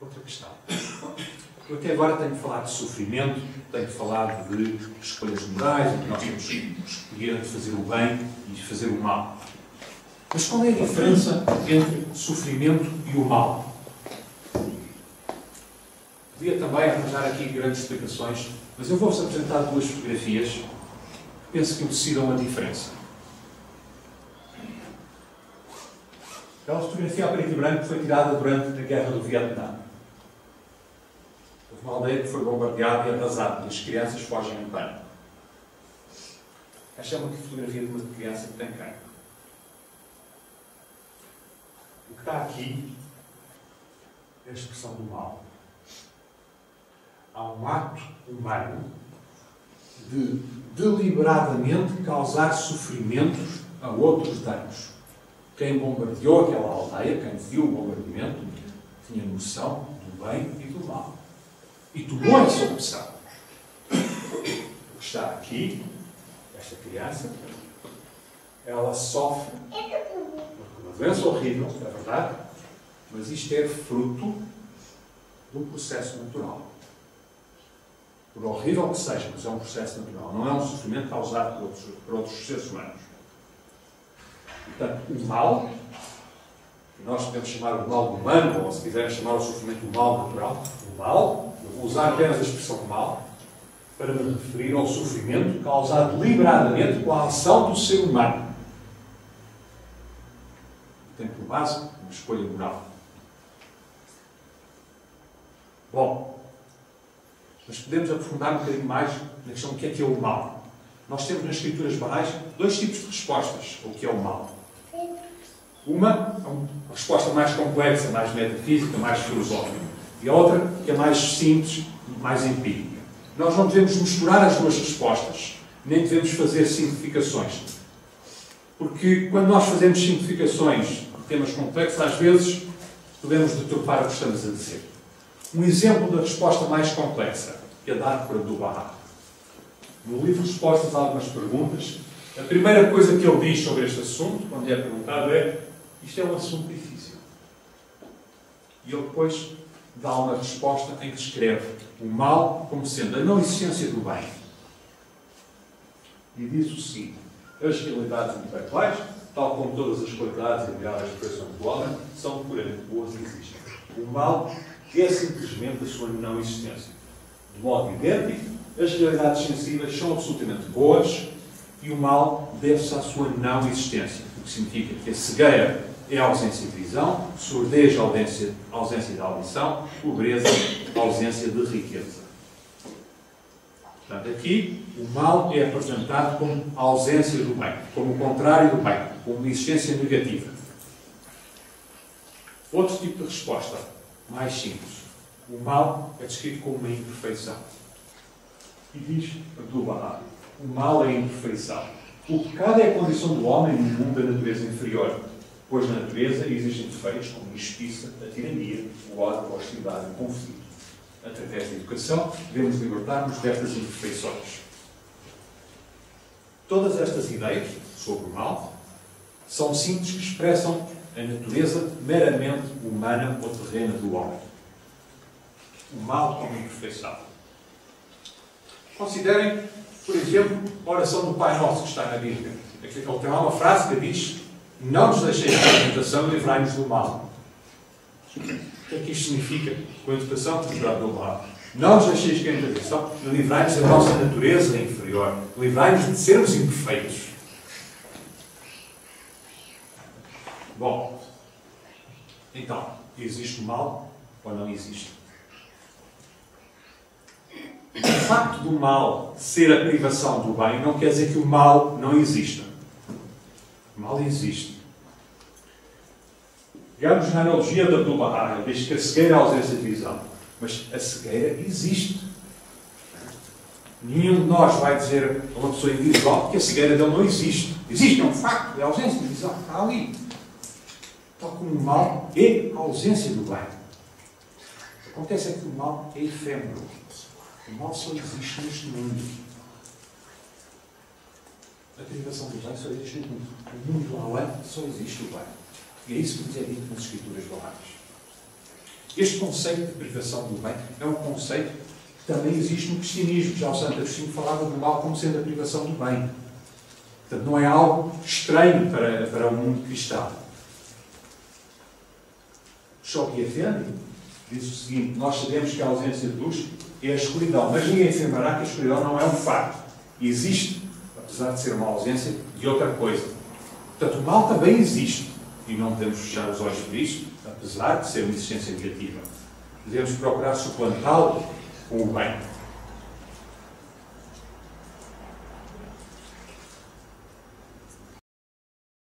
outra questão. Eu até agora tenho falado de sofrimento, tenho falado de escolhas morais, de nós temos que escolher entre fazer o bem e fazer o mal. Mas qual é a diferença entre sofrimento e o mal? Podia também arranjar aqui grandes explicações, mas eu vou-vos apresentar duas fotografias que penso que decidam a diferença. Aquela fotografia a preto e branco foi tirada durante a Guerra do Vietnã. Uma aldeia que foi bombardeada e arrasada e as crianças fogem em pânico. Esta é uma fotografia de uma criança que tem cancro. O que está aqui é a expressão do mal. Há um ato humano de deliberadamente causar sofrimentos a outros danos quem bombardeou aquela aldeia, quem viu o bombardeamento, tinha noção do bem e do mal. E tomou essa opção. O que está aqui, esta criança, ela sofre uma doença horrível, é verdade, mas isto é fruto do processo natural. Por horrível que seja, mas é um processo natural. Não é um sofrimento causado por outros, por outros seres humanos. Portanto, o mal, nós podemos chamar o mal humano, ou se quiserem chamar o sofrimento o mal natural, o mal, eu vou usar apenas a expressão mal, para me referir ao sofrimento causado deliberadamente pela ação do ser humano. Tem por base uma escolha moral. Bom, mas podemos aprofundar um bocadinho mais na questão do que é que é o mal. Nós temos nas escrituras barrais dois tipos de respostas ao que é o mal. Uma é uma resposta mais complexa, mais metafísica, mais filosófica. E a outra que é mais simples, mais empírica. Nós não devemos misturar as duas respostas, nem devemos fazer simplificações. Porque quando nós fazemos simplificações de temas complexos, às vezes podemos deturpar o que estamos a dizer. Um exemplo da resposta mais complexa é dado por Abdu'l-Bahá. No livro Respostas a algumas perguntas, a primeira coisa que ele diz sobre este assunto, quando é perguntado, é isto é um assunto difícil. E ele depois dá uma resposta em que descreve o mal como sendo a não existência do bem. E diz o seguinte: as realidades intelectuais, tal como todas as qualidades ideais de expressão do homem, são puramente boas e existem. O mal é simplesmente a sua não existência. De modo idêntico, as realidades sensíveis são absolutamente boas e o mal deve-se à sua não existência, o que significa que a cegueira é ausência de visão, surdez, ausência, ausência de audição, pobreza, ausência de riqueza. Portanto, aqui o mal é apresentado como a ausência do bem, como o contrário do bem, como uma existência negativa. Outro tipo de resposta, mais simples. O mal é descrito como uma imperfeição. E diz Abdul-Bahá, o mal é a imperfeição. O pecado é a condição do homem no mundo da natureza inferior pois na natureza existem defeitos como a injustiça, a tirania, o ódio, a hostilidade e o conflito. Através da educação, devemos libertar-nos destas imperfeições. Todas estas ideias sobre o mal são síntese que expressam a natureza meramente humana ou terrena do homem. O mal como imperfeição. Considerem, por exemplo, a oração do Pai Nosso que está na Bíblia. Ele tem uma frase que diz não nos deixeis cair tentação e livrai-nos do mal. O que é que isto significa com a nos dá do mal? Não nos deixeis cair em tentação e livrai-nos da nossa natureza inferior. Livrai-nos de sermos imperfeitos. Bom, então, existe o mal ou não existe? O facto do mal ser a privação do bem não quer dizer que o mal não exista. O mal existe. Pegamos na analogia da Abdul Bahá, ele diz que a cegueira é a ausência de visão. Mas a cegueira existe. Nenhum de nós vai dizer a uma pessoa individual que a cegueira dele não existe. Existe, é um facto, é a ausência de visão, está ali. Tal como o mal é a ausência do bem. O que acontece é que o mal é efêmero. O mal só existe neste mundo. A privação do bem só existe no mundo. O mundo além só existe o bem. E é isso que nos é dito nas Escrituras Baladas. Este conceito de privação do bem é um conceito que também existe no cristianismo. Já o Santo Agostinho falava do mal como sendo a privação do bem. Portanto, não é algo estranho para, para o mundo cristão. Choquiafendi diz o seguinte: Nós sabemos que a ausência de luz é a escuridão, mas ninguém se lembrará que a escuridão não é um facto. Existe, apesar de ser uma ausência, de outra coisa. Portanto, o mal também existe. E não podemos fechar os olhos por isso, apesar de ser uma existência negativa. Devemos procurar suplantá-lo com o bem.